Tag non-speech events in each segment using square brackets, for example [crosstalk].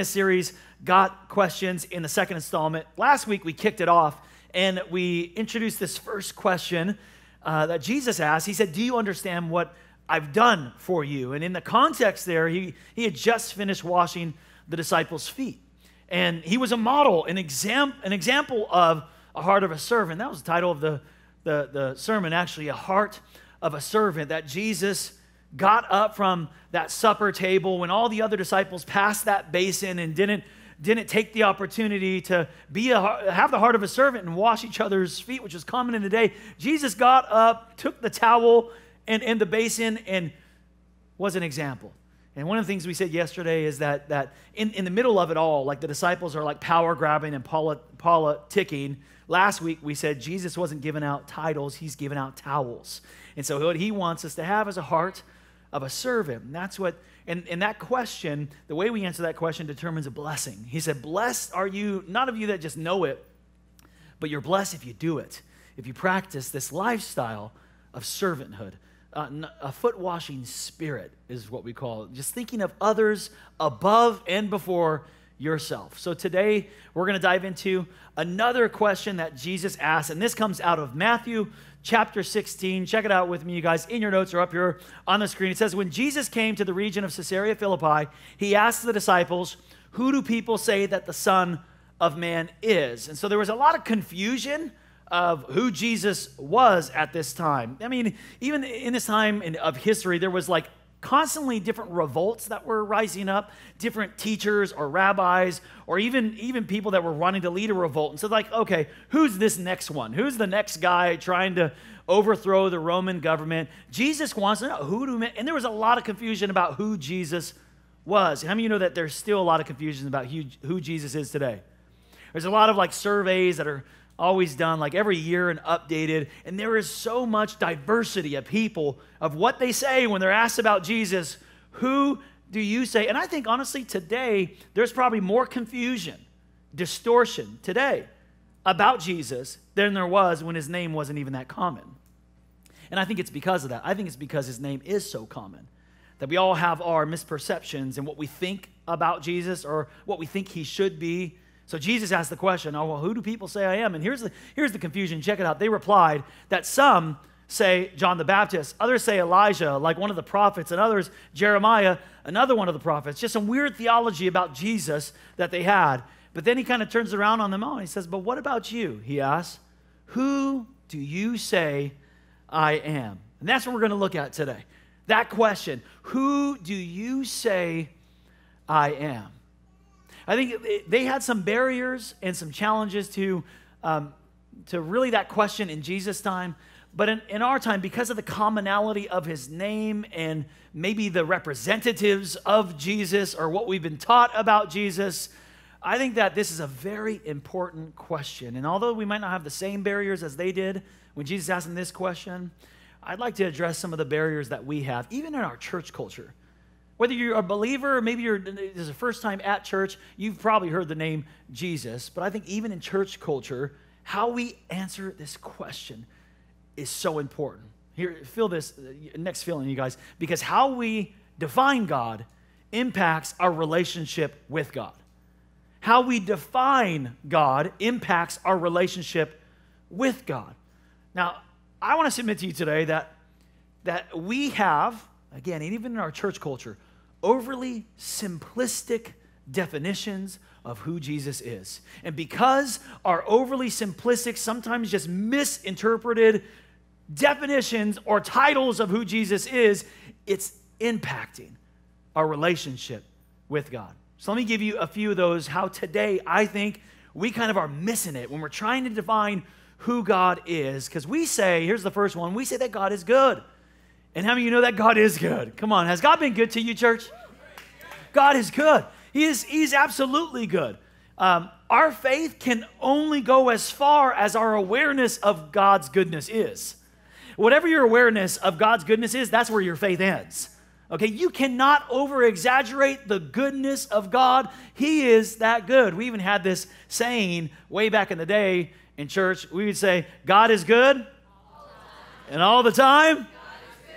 this series, Got Questions, in the second installment. Last week we kicked it off and we introduced this first question uh, that Jesus asked. He said, Do you understand what I've done for you? And in the context there, he, he had just finished washing the disciples' feet. And he was a model, an, exam, an example of a heart of a servant. That was the title of the, the, the sermon, actually, a heart of a servant, that Jesus got up from that supper table when all the other disciples passed that basin and didn't, didn't take the opportunity to be a, have the heart of a servant and wash each other's feet, which was common in the day. Jesus got up, took the towel and, and the basin, and was an example. And one of the things we said yesterday is that, that in, in the middle of it all, like the disciples are like power grabbing and politicking. Last week we said Jesus wasn't giving out titles, he's giving out towels. And so what he wants us to have is a heart of a servant. And that's what, and, and that question, the way we answer that question determines a blessing. He said, Blessed are you, not of you that just know it, but you're blessed if you do it, if you practice this lifestyle of servanthood. Uh, a foot washing spirit is what we call it. Just thinking of others above and before yourself. So today we're going to dive into another question that Jesus asked, and this comes out of Matthew chapter 16. Check it out with me, you guys, in your notes or up here on the screen. It says, When Jesus came to the region of Caesarea Philippi, he asked the disciples, Who do people say that the Son of Man is? And so there was a lot of confusion of who Jesus was at this time. I mean, even in this time of history, there was like constantly different revolts that were rising up, different teachers or rabbis, or even, even people that were wanting to lead a revolt. And so, like, okay, who's this next one? Who's the next guy trying to overthrow the Roman government? Jesus wants to know who do, and there was a lot of confusion about who Jesus was. How many of you know that there's still a lot of confusion about who, who Jesus is today? There's a lot of like surveys that are always done like every year and updated. And there is so much diversity of people of what they say when they're asked about Jesus. Who do you say? And I think honestly, today, there's probably more confusion, distortion today about Jesus than there was when his name wasn't even that common. And I think it's because of that. I think it's because his name is so common that we all have our misperceptions and what we think about Jesus or what we think he should be so Jesus asked the question, Oh, well, who do people say I am? And here's the, here's the confusion. Check it out. They replied that some say John the Baptist, others say Elijah, like one of the prophets, and others Jeremiah, another one of the prophets. Just some weird theology about Jesus that they had. But then he kind of turns around on them all and he says, But what about you? He asks, Who do you say I am? And that's what we're going to look at today. That question Who do you say I am? I think they had some barriers and some challenges to, um, to really that question in Jesus' time. But in, in our time, because of the commonality of his name and maybe the representatives of Jesus or what we've been taught about Jesus, I think that this is a very important question. And although we might not have the same barriers as they did when Jesus asked them this question, I'd like to address some of the barriers that we have, even in our church culture. Whether you're a believer or maybe you're this is the first time at church, you've probably heard the name Jesus. But I think even in church culture, how we answer this question is so important. Here, feel this uh, next feeling, you guys, because how we define God impacts our relationship with God. How we define God impacts our relationship with God. Now, I want to submit to you today that, that we have, again, even in our church culture, overly simplistic definitions of who Jesus is. And because our overly simplistic, sometimes just misinterpreted definitions or titles of who Jesus is, it's impacting our relationship with God. So let me give you a few of those how today I think we kind of are missing it when we're trying to define who God is. Because we say, here's the first one, we say that God is good. And how many of you know that God is good? Come on, has God been good to you, church? God is good. He is, he's absolutely good. Um, our faith can only go as far as our awareness of God's goodness is. Whatever your awareness of God's goodness is, that's where your faith ends. Okay, you cannot over exaggerate the goodness of God. He is that good. We even had this saying way back in the day in church. We would say, God is good, and all the time.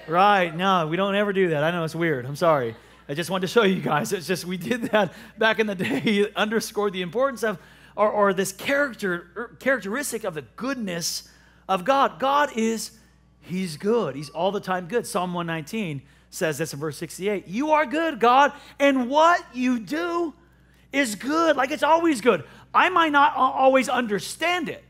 Right, no, we don't ever do that. I know it's weird. I'm sorry. I just wanted to show you guys. It's just we did that back in the day, [laughs] underscored the importance of, or, or this character, er, characteristic of the goodness of God. God is, He's good. He's all the time good. Psalm 119 says this in verse 68 You are good, God, and what you do is good. Like it's always good. I might not always understand it,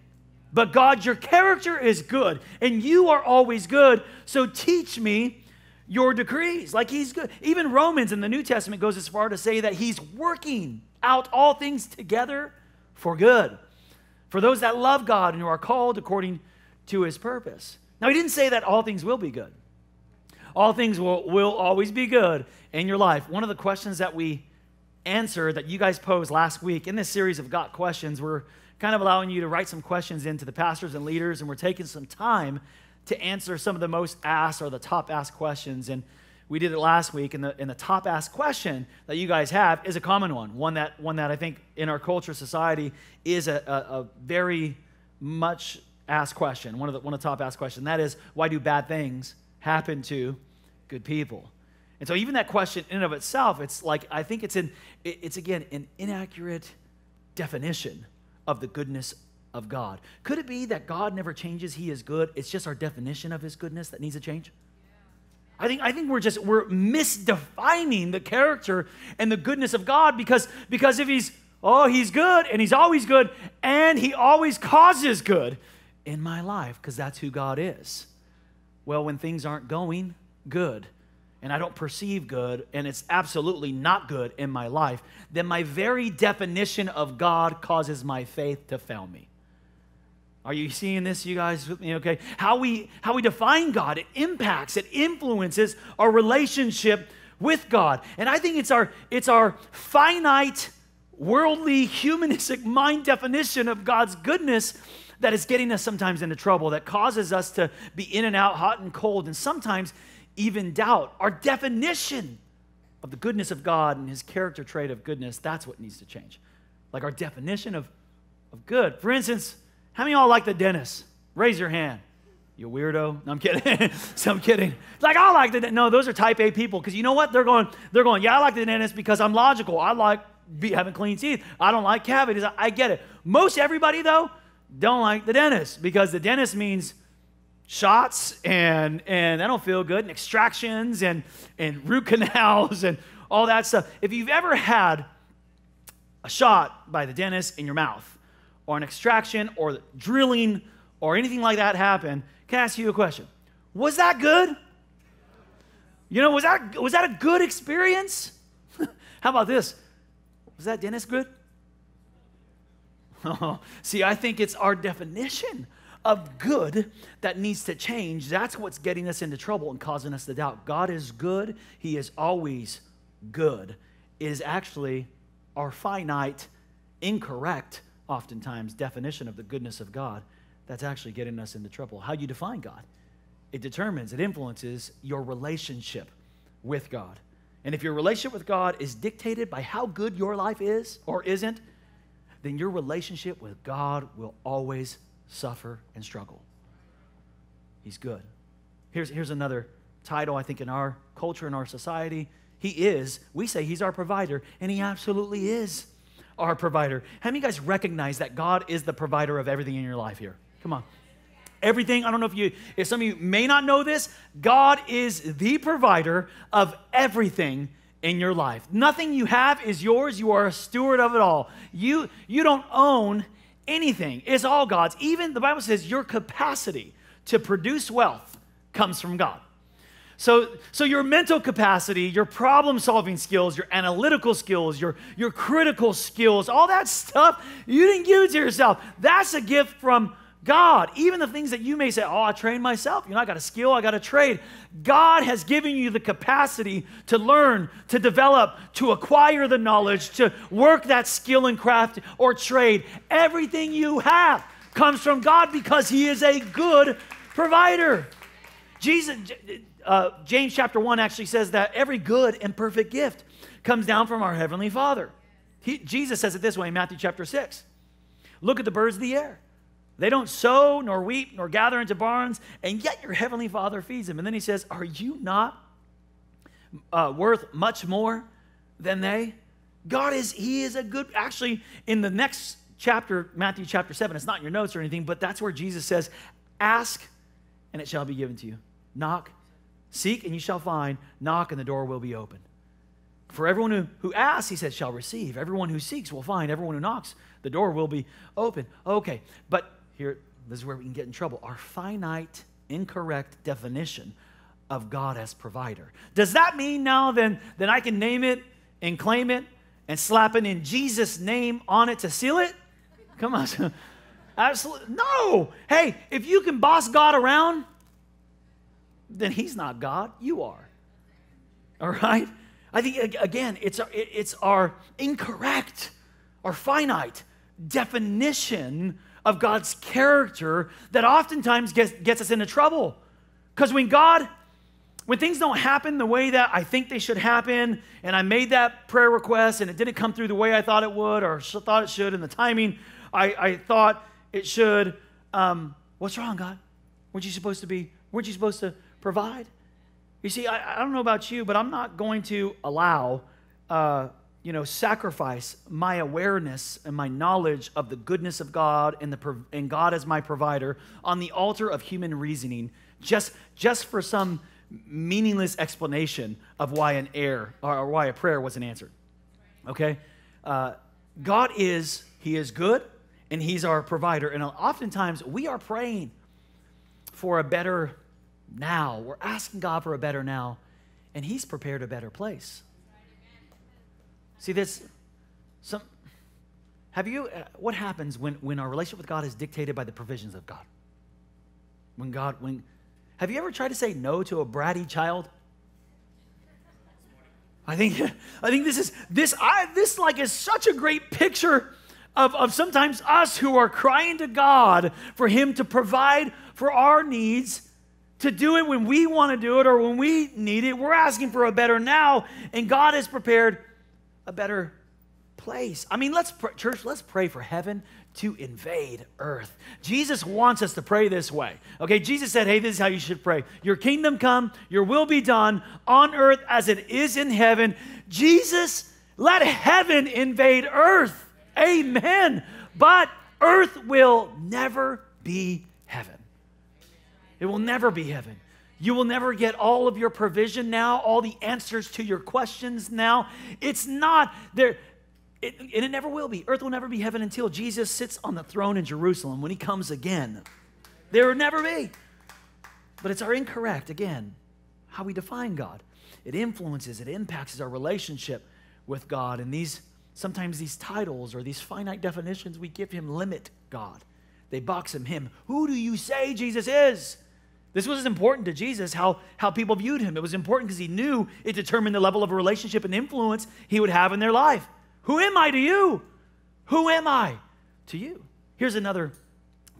but God, your character is good, and you are always good. So teach me your decrees. Like he's good. Even Romans in the New Testament goes as far to say that he's working out all things together for good. For those that love God and who are called according to his purpose. Now, he didn't say that all things will be good. All things will, will always be good in your life. One of the questions that we answered that you guys posed last week in this series of Got Questions, we're kind of allowing you to write some questions into the pastors and leaders, and we're taking some time to answer some of the most asked or the top asked questions. And we did it last week, and the, and the top asked question that you guys have is a common one, one that, one that I think in our culture, society, is a, a, a very much asked question, one of the, one of the top asked questions. That is, why do bad things happen to good people? And so even that question in and of itself, it's like, I think it's, in, it's again, an inaccurate definition of the goodness of God. Could it be that God never changes? He is good. It's just our definition of his goodness that needs to change? I think, I think we're just we're misdefining the character and the goodness of God because, because if he's oh he's good and he's always good and he always causes good in my life because that's who God is. Well, when things aren't going good and I don't perceive good and it's absolutely not good in my life, then my very definition of God causes my faith to fail me. Are you seeing this, you guys, with me? Okay. How we how we define God, it impacts, it influences our relationship with God. And I think it's our it's our finite, worldly, humanistic [laughs] mind definition of God's goodness that is getting us sometimes into trouble, that causes us to be in and out, hot and cold, and sometimes even doubt. Our definition of the goodness of God and his character trait of goodness, that's what needs to change. Like our definition of, of good. For instance, how many of y'all like the dentist? Raise your hand. You weirdo. No, I'm kidding. [laughs] so I'm kidding. Like I like the dentist. No, those are type A people because you know what? They're going, they're going, yeah, I like the dentist because I'm logical. I like be, having clean teeth. I don't like cavities. I, I get it. Most everybody, though, don't like the dentist because the dentist means shots and and I don't feel good and extractions and and [laughs] root canals and all that stuff. If you've ever had a shot by the dentist in your mouth or an extraction or drilling or anything like that happen, can I ask you a question? Was that good? You know, was that, was that a good experience? [laughs] How about this? Was that dentist good? [laughs] see, I think it's our definition of good that needs to change. That's what's getting us into trouble and causing us to doubt. God is good, He is always good, it is actually our finite, incorrect oftentimes, definition of the goodness of God that's actually getting us into trouble. How you define God, it determines, it influences your relationship with God. And if your relationship with God is dictated by how good your life is or isn't, then your relationship with God will always suffer and struggle. He's good. Here's, here's another title, I think, in our culture, in our society. He is, we say he's our provider, and he absolutely is our provider. How many of you guys recognize that God is the provider of everything in your life here? Come on. Everything, I don't know if you, if some of you may not know this, God is the provider of everything in your life. Nothing you have is yours. You are a steward of it all. You, you don't own anything. It's all God's. Even the Bible says your capacity to produce wealth comes from God. So, so your mental capacity, your problem solving skills, your analytical skills, your, your critical skills, all that stuff, you didn't give it to yourself. That's a gift from God. Even the things that you may say, oh, I trained myself. You know, I got a skill, I got a trade. God has given you the capacity to learn, to develop, to acquire the knowledge, to work that skill and craft or trade. Everything you have comes from God because He is a good provider. Jesus, uh, James chapter 1 actually says that every good and perfect gift comes down from our Heavenly Father. He, Jesus says it this way in Matthew chapter 6 Look at the birds of the air. They don't sow, nor weep, nor gather into barns, and yet your Heavenly Father feeds them. And then he says, Are you not uh, worth much more than they? God is, He is a good, actually, in the next chapter, Matthew chapter 7, it's not in your notes or anything, but that's where Jesus says, Ask and it shall be given to you. Knock, seek and you shall find. Knock and the door will be open. For everyone who, who asks, he says, shall receive. Everyone who seeks will find. Everyone who knocks, the door will be open. Okay, but here, this is where we can get in trouble. Our finite, incorrect definition of God as provider. Does that mean now then, then I can name it and claim it and slap it in Jesus' name on it to seal it? Come on. [laughs] Absolutely. No. Hey, if you can boss God around, then he's not God. You are. All right? I think, again, it's, our, it's our incorrect, our finite definition of God's character that oftentimes gets, gets us into trouble. Because when God, when things don't happen the way that I think they should happen, and I made that prayer request and it didn't come through the way I thought it would or thought it should, and the timing I, I thought it should, um, what's wrong, God? Weren't you supposed to be, weren't you supposed to provide? You see, I, I don't know about you, but I'm not going to allow, uh, you know, sacrifice my awareness and my knowledge of the goodness of God and, the, and God as my provider on the altar of human reasoning just, just for some meaningless explanation of why an error or why a prayer wasn't answered. Okay? Uh, God is, He is good and He's our provider. And oftentimes we are praying for a better now. We're asking God for a better now, and He's prepared a better place. See, this, some, have you, uh, what happens when, when our relationship with God is dictated by the provisions of God? When God, when, have you ever tried to say no to a bratty child? I think, [laughs] I think this is, this, I, this like is such a great picture of, of sometimes us who are crying to God for Him to provide for our needs to do it when we want to do it or when we need it. We're asking for a better now, and God has prepared a better place. I mean, let's pr- church, let's pray for heaven to invade earth. Jesus wants us to pray this way. Okay, Jesus said, "Hey, this is how you should pray. Your kingdom come, your will be done on earth as it is in heaven." Jesus, let heaven invade earth. Amen. But earth will never be heaven. It will never be heaven. You will never get all of your provision now, all the answers to your questions now. It's not there. It, and it never will be. Earth will never be heaven until Jesus sits on the throne in Jerusalem when he comes again. There will never be. But it's our incorrect, again, how we define God. It influences, it impacts our relationship with God. And these, sometimes these titles or these finite definitions we give him limit God. They box him, him. Who do you say Jesus is? This was important to Jesus, how, how people viewed him. It was important because he knew it determined the level of relationship and influence he would have in their life. Who am I to you? Who am I to you? Here's another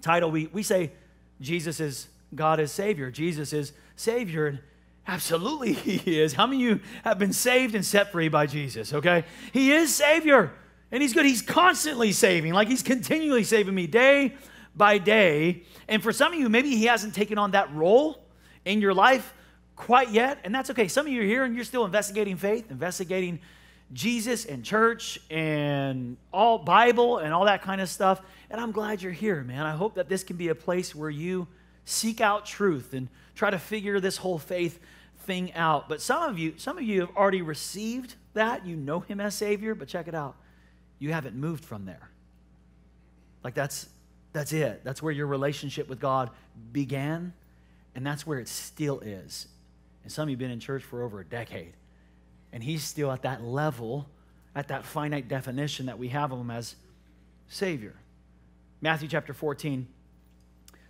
title. We, we say Jesus is God is Savior. Jesus is Savior. And absolutely [laughs] he is. How many of you have been saved and set free by Jesus? Okay? He is Savior. And he's good. He's constantly saving. Like he's continually saving me day by day. And for some of you, maybe He hasn't taken on that role in your life quite yet, and that's okay. Some of you are here and you're still investigating faith, investigating Jesus and church and all Bible and all that kind of stuff. And I'm glad you're here, man. I hope that this can be a place where you seek out truth and try to figure this whole faith thing out. But some of you, some of you have already received that. You know him as Savior, but check it out. You haven't moved from there. Like that's that's it. That's where your relationship with God began, and that's where it still is. And some of you have been in church for over a decade, and He's still at that level, at that finite definition that we have of Him as Savior. Matthew chapter 14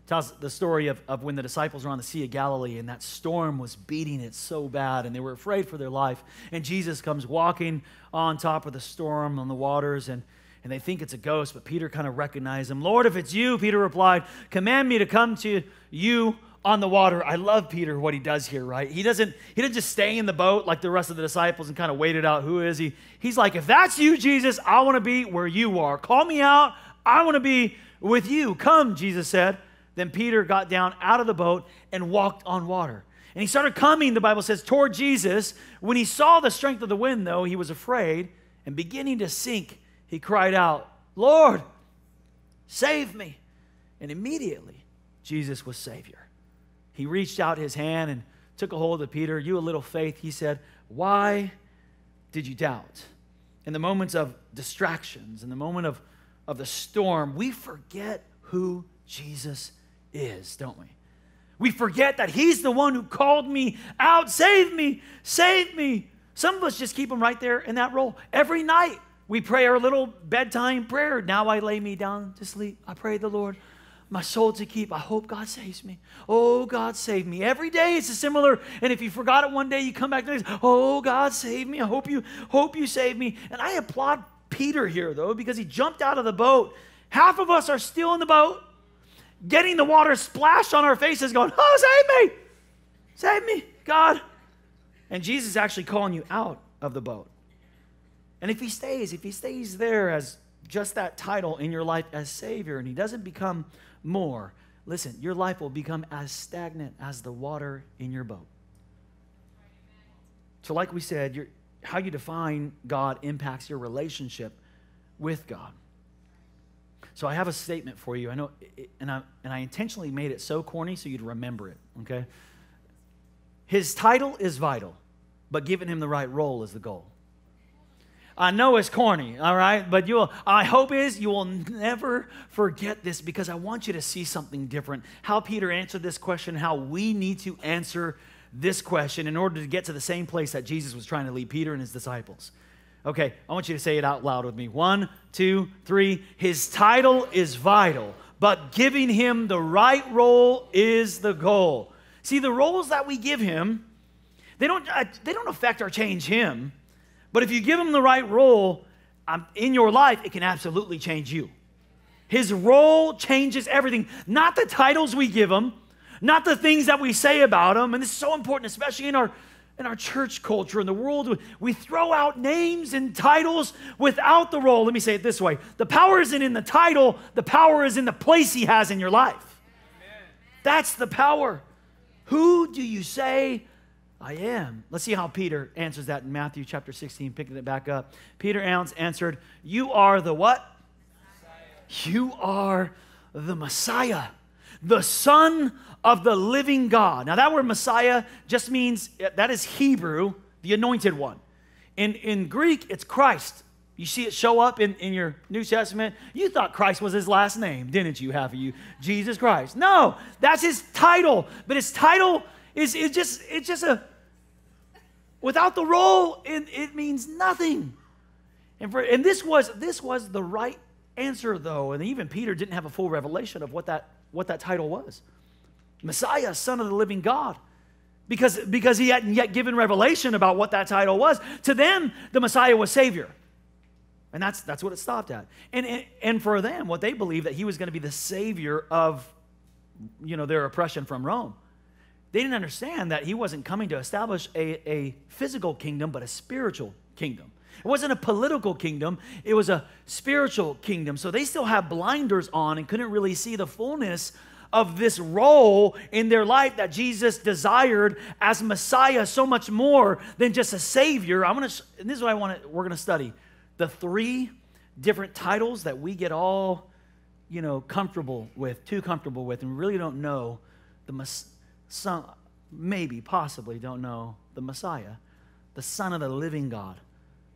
tells the story of, of when the disciples were on the Sea of Galilee and that storm was beating it so bad and they were afraid for their life. And Jesus comes walking on top of the storm on the waters and and they think it's a ghost, but Peter kind of recognized him. Lord, if it's you, Peter replied, command me to come to you on the water. I love Peter, what he does here, right? He doesn't, he doesn't just stay in the boat like the rest of the disciples and kind of wait it out. Who is he? He's like, if that's you, Jesus, I want to be where you are. Call me out. I want to be with you. Come, Jesus said. Then Peter got down out of the boat and walked on water. And he started coming, the Bible says, toward Jesus. When he saw the strength of the wind, though, he was afraid and beginning to sink, he cried out, Lord, save me. And immediately, Jesus was Savior. He reached out his hand and took a hold of Peter. You, a little faith, he said, Why did you doubt? In the moments of distractions, in the moment of, of the storm, we forget who Jesus is, don't we? We forget that He's the one who called me out. Save me, save me. Some of us just keep Him right there in that role. Every night we pray our little bedtime prayer. Now I lay me down to sleep. I pray the Lord my soul to keep. I hope God saves me. Oh, God, save me. Every day it's a similar, and if you forgot it one day, you come back to this, oh, God, save me. I hope you, hope you save me. And I applaud Peter here, though, because he jumped out of the boat. Half of us are still in the boat, getting the water splashed on our faces, going, oh, save me. Save me, God. And Jesus is actually calling you out of the boat. And if he stays, if he stays there as just that title in your life as Savior and he doesn't become more, listen, your life will become as stagnant as the water in your boat. So, like we said, your, how you define God impacts your relationship with God. So, I have a statement for you. I know, and I, and I intentionally made it so corny so you'd remember it, okay? His title is vital, but giving him the right role is the goal. I know it's corny, all right, but you will, I hope is you will never forget this because I want you to see something different. How Peter answered this question, how we need to answer this question in order to get to the same place that Jesus was trying to lead Peter and his disciples. Okay, I want you to say it out loud with me. One, two, three. His title is vital, but giving him the right role is the goal. See, the roles that we give him, they don't, they don't affect or change him but if you give him the right role um, in your life, it can absolutely change you. His role changes everything, not the titles we give him, not the things that we say about him. And this is so important, especially in our in our church culture in the world we throw out names and titles without the role let me say it this way the power isn't in the title the power is in the place he has in your life Amen. that's the power who do you say I am. Let's see how Peter answers that in Matthew chapter 16, picking it back up. Peter answered, You are the what? Messiah. You are the Messiah, the Son of the living God. Now, that word Messiah just means eh, that is Hebrew, the anointed one. In, in Greek, it's Christ. You see it show up in, in your New Testament. You thought Christ was his last name, didn't you, half of you? Jesus Christ. No, that's his title. But his title is, is just, it's just a Without the role, it, it means nothing. And, for, and this, was, this was the right answer, though. And even Peter didn't have a full revelation of what that, what that title was Messiah, Son of the Living God. Because, because he hadn't yet given revelation about what that title was. To them, the Messiah was Savior. And that's, that's what it stopped at. And, and, and for them, what they believed that he was going to be the Savior of you know, their oppression from Rome. They didn't understand that he wasn't coming to establish a, a physical kingdom, but a spiritual kingdom. It wasn't a political kingdom, it was a spiritual kingdom. So they still have blinders on and couldn't really see the fullness of this role in their life that Jesus desired as Messiah so much more than just a savior. I'm going to and this is what I want to we're going to study. The three different titles that we get all, you know, comfortable with, too comfortable with and we really don't know the some maybe, possibly don't know the Messiah, the Son of the living God,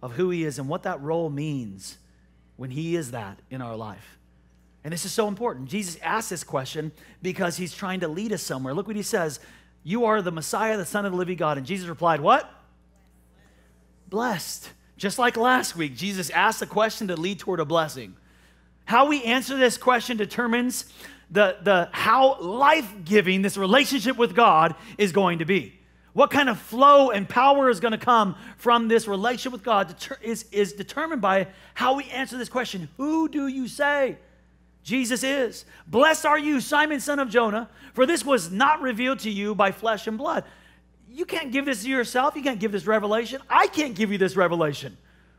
of who He is and what that role means when He is that in our life. And this is so important. Jesus asked this question because He's trying to lead us somewhere. Look what He says You are the Messiah, the Son of the living God. And Jesus replied, What? Blessed. Just like last week, Jesus asked a question to lead toward a blessing. How we answer this question determines the, the how life-giving this relationship with God is going to be. What kind of flow and power is going to come from this relationship with God is, is determined by how we answer this question Who do you say Jesus is? Blessed are you, Simon, son of Jonah, for this was not revealed to you by flesh and blood. You can't give this to yourself. You can't give this revelation. I can't give you this revelation.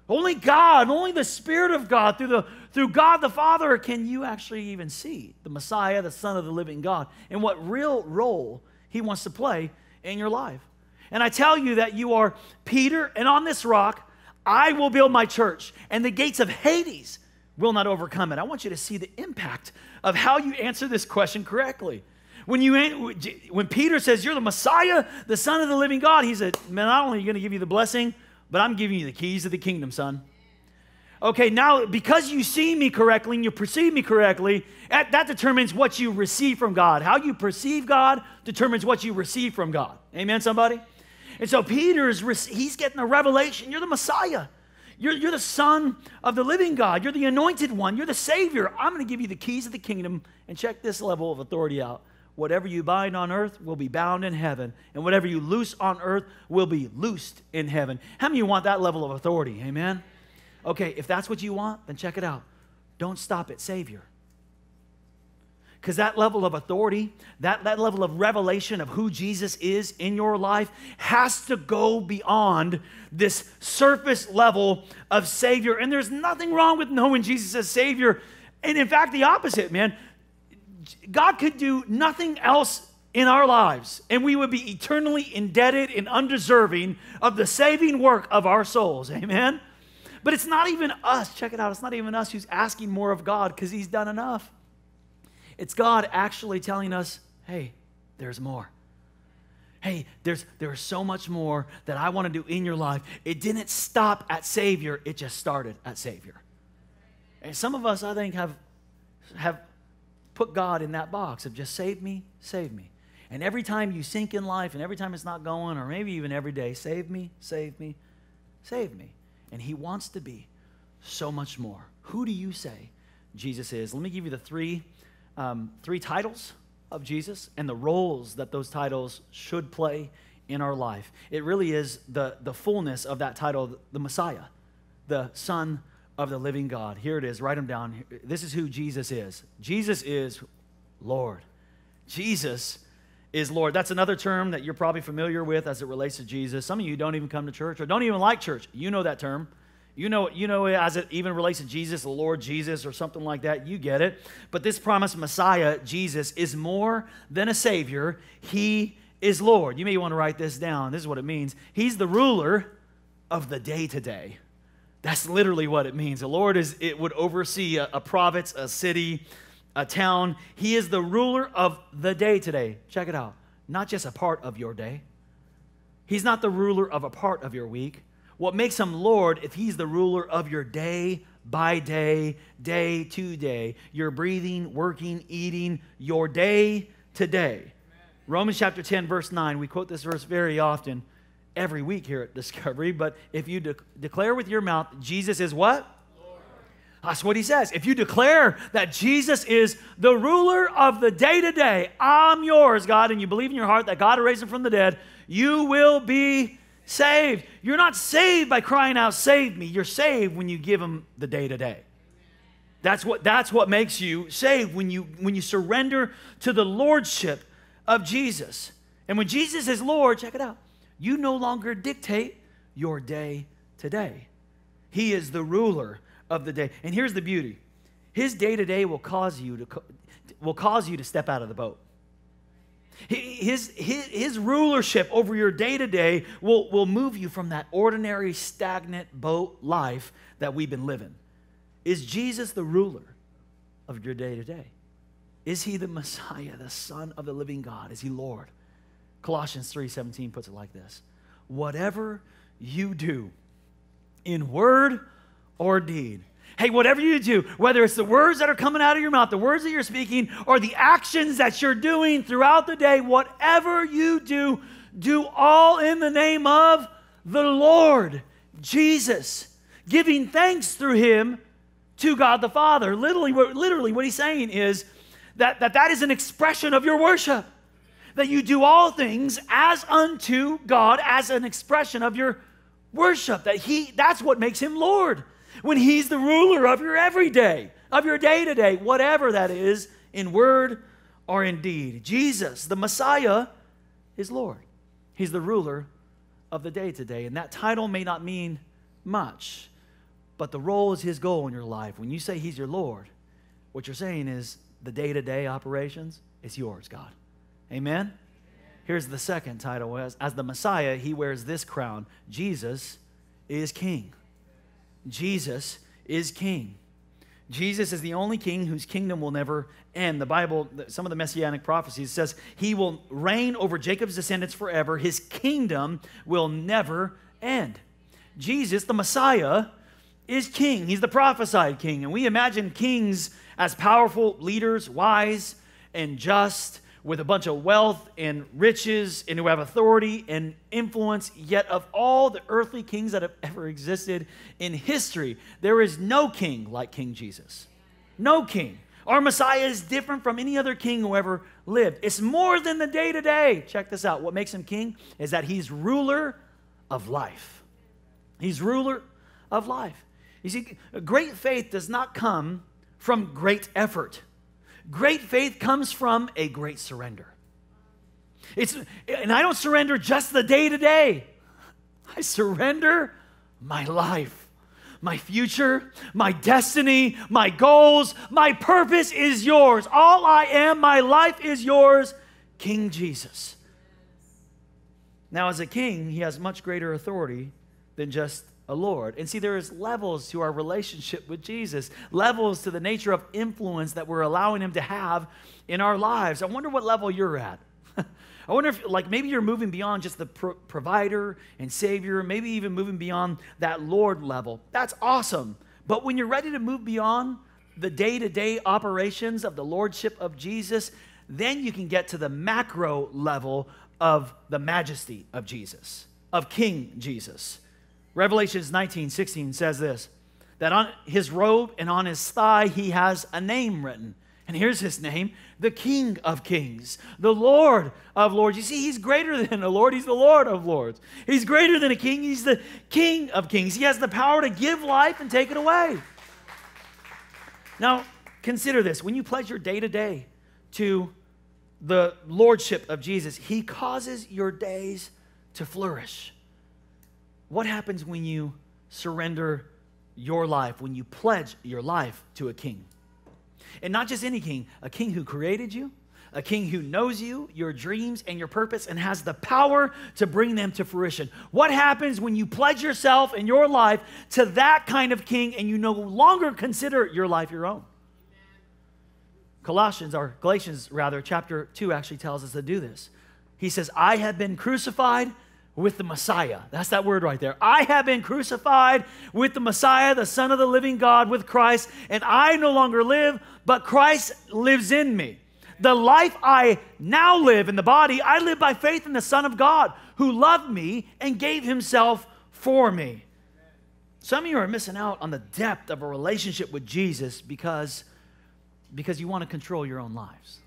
Only God, only the Spirit of God, through, the, through God the Father, can you actually even see the Messiah, the Son of the living God, and what real role He wants to play in your life. And I tell you that you are Peter, and on this rock I will build my church, and the gates of Hades will not overcome it. I want you to see the impact of how you answer this question correctly. When, you, when Peter says, You're the Messiah, the Son of the living God, he said, Man, not only are you going to give you the blessing, but I'm giving you the keys of the kingdom, son. Okay, now because you see me correctly and you perceive me correctly, that, determines what you receive from God. How you perceive God determines what you receive from God. Amen, somebody? And so Peter's, he's getting a revelation. You're the Messiah. You're, you're the Son of the living God. You're the anointed one. You're the Savior. I'm going to give you the keys of the kingdom. And check this level of authority out. Whatever you bind on earth will be bound in heaven, and whatever you loose on earth will be loosed in heaven. How many of you want that level of authority? Amen? Okay, if that's what you want, then check it out. Don't stop at Savior. Because that level of authority, that, that level of revelation of who Jesus is in your life has to go beyond this surface level of Savior. And there's nothing wrong with knowing Jesus as Savior. And in fact, the opposite, man. God could do nothing else in our lives, and we would be eternally indebted and undeserving of the saving work of our souls. [laughs] Amen? But it's not even us. Check it out. It's not even us who's asking more of God because He's done enough. It's God actually telling us, hey, there's more. Hey, there's, there's so much more that I want to do in your life. It didn't stop at Savior, it just started at Savior. And some of us, I think, have, have put God in that box of just save me, save me. And every time you sink in life and every time it's not going, or maybe even every day, save me, save me, save me. And He wants to be so much more. Who do you say Jesus is? Let me give you the three um, three titles of Jesus and the roles that those titles should play in our life. It really is the, the fullness of that title, the Messiah, the Son of the living God. Here it is, write them down. This is who Jesus is. Jesus is Lord. Jesus is Lord. That's another term that you're probably familiar with as it relates to Jesus. Some of you don't even come to church or don't even like church. You know that term. You know, you know, as it even relates to Jesus, the Lord Jesus, or something like that, you get it. But this promised Messiah, Jesus, is more than a Savior. He is Lord. You may want to write this down. This is what it means. He's the ruler of the day to day. That's literally what it means. The Lord is it would oversee a, a province, a city, a town. He is the ruler of the day today. Check it out. Not just a part of your day. He's not the ruler of a part of your week. What makes him Lord if he's the ruler of your day by day, day to day? You're breathing, working, eating, your day to day. Romans chapter 10, verse 9, we quote this verse very often every week here at Discovery, but if you de- declare with your mouth, Jesus is what? Lord. That's what he says. If you declare that Jesus is the ruler of the day to day, I'm yours, God, and you believe in your heart that God raised him from the dead, you will be saved. You're not saved by crying out, Save me. You're saved when you give Him the day to day. That's what, that's what makes you saved when you, when you surrender to the lordship of Jesus. And when Jesus is Lord, check it out, you no longer dictate your day to day. He is the ruler of the day. And here's the beauty His day to day will cause you to, will cause you to step out of the boat. His, his, his rulership over your day to day will will move you from that ordinary, stagnant boat life that we've been living. Is Jesus the ruler of your day to day? Is he the Messiah, the Son of the living God? Is he Lord? Colossians 3:17 puts it like this. Whatever you do in word or deed, Hey, whatever you do, whether it's the words that are coming out of your mouth, the words that you're speaking, or the actions that you're doing throughout the day, whatever you do, do all in the name of the Lord Jesus, giving thanks through him to God the Father. Literally, literally what he's saying is that, that that is an expression of your worship. That you do all things as unto God, as an expression of your worship. That he that's what makes him Lord when He's the ruler of your everyday, of your day to day, whatever that is, in word or in deed. Jesus, the Messiah, is Lord. He's the ruler of the day to day. And that title may not mean much, but the role is His goal in your life. When you say He's your Lord, what you're saying is the day to day operations is yours, God. Amen? Here's the second title as, as the Messiah, he wears this crown Jesus is King. Jesus is King. Jesus is the only king whose kingdom will never end. The Bible, some of the messianic prophecies says he will reign over Jacob's descendants forever. His kingdom will never end. Jesus, the Messiah, is king. He's the prophesied king. And we imagine kings as powerful leaders, wise and just, with a bunch of wealth and riches, and who have authority and influence. Yet, of all the earthly kings that have ever existed in history, there is no king like King Jesus. No king. Our Messiah is different from any other king who ever lived. It's more than the day to day. Check this out. What makes him king is that he's ruler of life. He's ruler of life. You see, great faith does not come from great effort. Great faith comes from a great surrender. It's, and I don't surrender just the day to day. I surrender my life, my future, my destiny, my goals, my purpose is yours. All I am, my life is yours, King Jesus. Now, as a king, he has much greater authority than just a Lord. And see, there is levels to our relationship with Jesus, levels to the nature of influence that we're allowing him to have in our lives. I wonder what level you're at. [laughs] I wonder if, like, maybe you're moving beyond just the pro- provider and savior, maybe even moving beyond that Lord level. That's awesome. But when you're ready to move beyond the day to day operations of the Lordship of Jesus, then you can get to the macro level of the majesty of Jesus, of King Jesus. Revelations 19 16 says this that on his robe and on his thigh he has a name written. And here's his name the King of Kings, the Lord of Lords. You see, he's greater than a Lord, he's the Lord of Lords. He's greater than a king, he's the King of Kings. He has the power to give life and take it away. Now, consider this when you pledge your day to day to the Lordship of Jesus, he causes your days to flourish. What happens when you surrender your life, when you pledge your life to a king? And not just any king, a king who created you, a king who knows you, your dreams, and your purpose, and has the power to bring them to fruition. What happens when you pledge yourself and your life to that kind of king and you no longer consider your life your own? Colossians, or Galatians rather, chapter 2 actually tells us to do this. He says, I have been crucified with the Messiah. That's that word right there. I have been crucified with the Messiah, the Son of the living God, with Christ, and I no longer live, but Christ lives in me. The life I now live in the body, I live by faith in the Son of God who loved me and gave himself for me. Some of you are missing out on the depth of a relationship with Jesus because, because you want to control your own lives.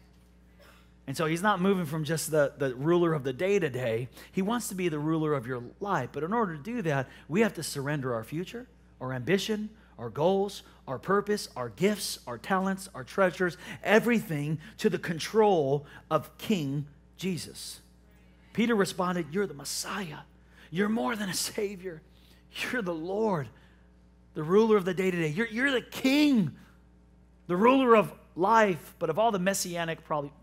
And so he's not moving from just the, the ruler of the day to day. He wants to be the ruler of your life. But in order to do that, we have to surrender our future, our ambition, our goals, our purpose, our gifts, our talents, our treasures, everything to the control of King Jesus. Peter responded, You're the Messiah. You're more than a Savior. You're the Lord, the ruler of the day to day. You're, you're the King, the ruler of life, but of all the messianic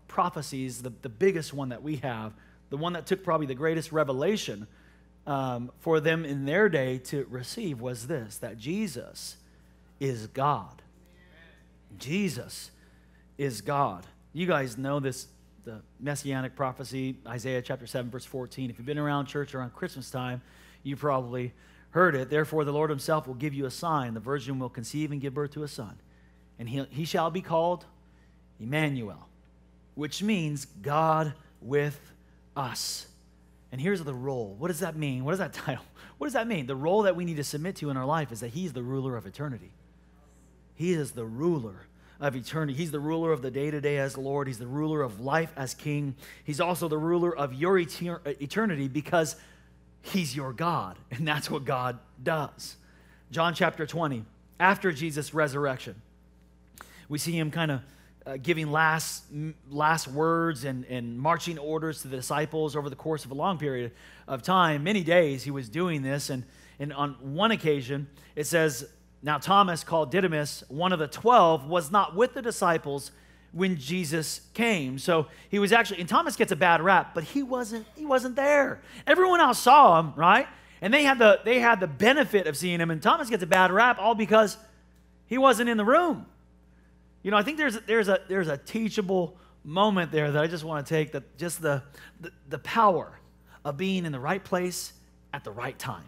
prophecies, the, the biggest one that we have, the one that took probably the greatest revelation um, for them in their day to receive was this that Jesus is God. Jesus is God. You guys know this, the messianic prophecy, Isaiah chapter 7, verse 14. If you've been around church around Christmas time, you probably heard it. Therefore, the Lord himself will give you a sign. The virgin will conceive and give birth to a son and he, he shall be called Emmanuel, which means God with us. And here's the role. What does that mean? What does that [laughs] title? What does that mean? The role that we need to submit to in our life is that He's the ruler of eternity. He is the ruler of eternity. He's the ruler of the day to day as Lord. He's the ruler of life as King. He's also the ruler of your uh, eternity because He's your God. And that's what God does. John chapter 20, after Jesus' resurrection, we see him kind of uh, giving last, last words and, and marching orders to the disciples over the course of a long period of time. Many days he was doing this. And, and on one occasion, it says, Now Thomas, called Didymus, one of the twelve, was not with the disciples when Jesus came. So he was actually, and Thomas gets a bad rap, but he wasn't, he wasn't there. Everyone else saw him, right? And they had the they had the benefit of seeing him, and Thomas gets a bad rap all because he wasn't in the room. You know, I think there's there's a there's a teachable moment there that I just want to take that just the, the the power of being in the right place at the right time.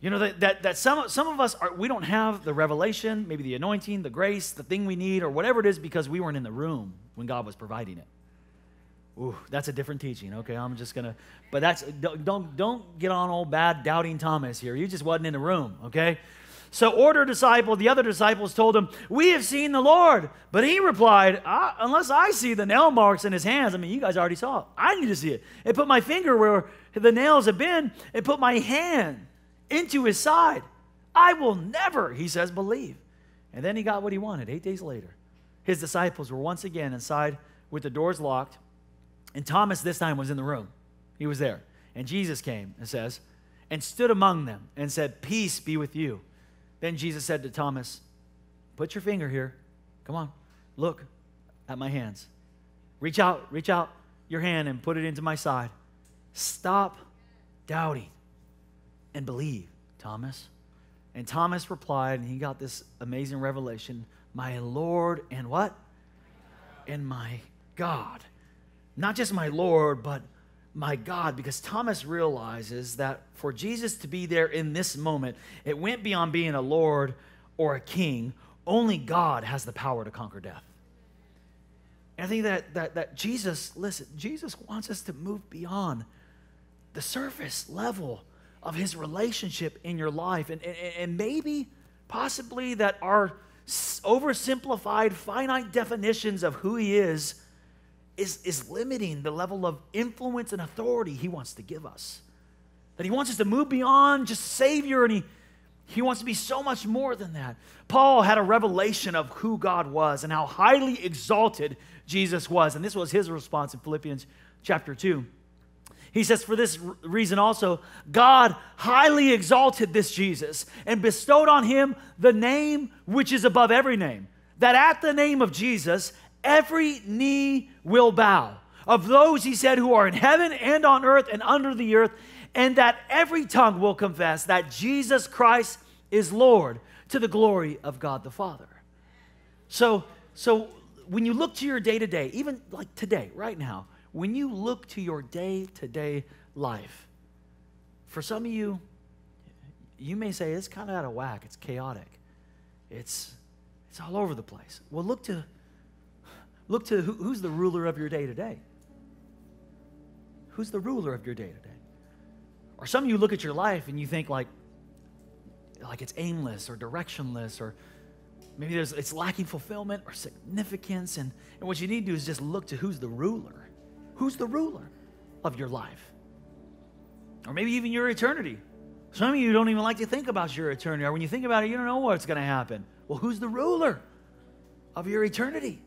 You know, that, that, that some, some of us, are, we don't have the revelation, maybe the anointing, the grace, the thing we need, or whatever it is because we weren't in the room when God was providing it. Ooh, that's a different teaching. Okay, I'm just gonna, but that's don't don't, don't get on old bad doubting Thomas here. You just wasn't in the room. Okay, so order disciple. The other disciples told him, "We have seen the Lord," but he replied, "Unless I see the nail marks in his hands, I mean, you guys already saw it. I need to see it. And put my finger where the nails have been, and put my hand into his side. I will never," he says, "believe." And then he got what he wanted. Eight days later, his disciples were once again inside with the doors locked and Thomas this time was in the room. He was there. And Jesus came, and says, and stood among them and said, Peace be with you. Then Jesus said to Thomas, Put your finger here. Come on, look at my hands. Reach out, reach out your hand and put it into my side. Stop doubting and believe, Thomas. And Thomas replied, and he got this amazing revelation My Lord and what? And my God not just my Lord, but my God, because Thomas realizes that for Jesus to be there in this moment, it went beyond being a Lord or a king. Only God has the power to conquer death. And I think that, that, that Jesus, listen, Jesus wants us to move beyond the surface level of his relationship in your life. And, and, and maybe, possibly, that our oversimplified, finite definitions of who he is is, is limiting the level of influence and authority he wants to give us. That he wants us to move beyond just Savior and he, he wants to be so much more than that. Paul had a revelation of who God was and how highly exalted Jesus was. And this was his response in Philippians chapter 2. He says, For this reason also, God highly exalted this Jesus and bestowed on him the name which is above every name, that at the name of Jesus, every knee will bow. Of those, he said, who are in heaven and on earth and under the earth, and that every tongue will confess that Jesus Christ is Lord to the glory of God the Father. So, so when you look to your day to day, even like today, right now, when you look to your day to day life, for some of you, you may say it's kind of out of whack, it's chaotic, it's, it's all over the place. Well, look to Look to who, who's the ruler of your day to day. Who's the ruler of your day to day? Or some of you look at your life and you think like, like it's aimless or directionless or maybe there's, it's lacking fulfillment or significance. And, and what you need to do is just look to who's the ruler. Who's the ruler of your life? Or maybe even your eternity. Some of you don't even like to think about your eternity. Or when you think about it, you don't know what's going to happen. Well, who's the ruler of your eternity?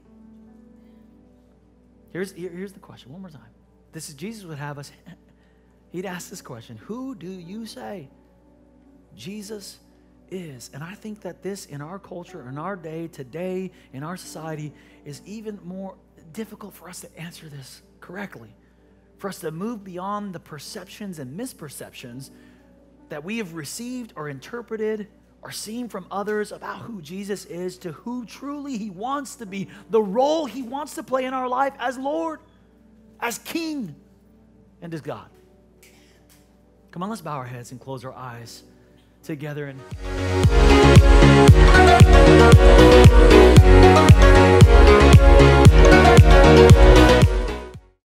Here's, here, here's the question one more time. This is Jesus would have us, [laughs] he'd ask this question Who do you say Jesus is? And I think that this in our culture, in our day, today, in our society, is even more difficult for us to answer this correctly. For us to move beyond the perceptions and misperceptions that we have received or interpreted or seen from others about who Jesus is to who truly he wants to be, the role he wants to play in our life as Lord, as King, and as God. Come on, let's bow our heads and close our eyes together and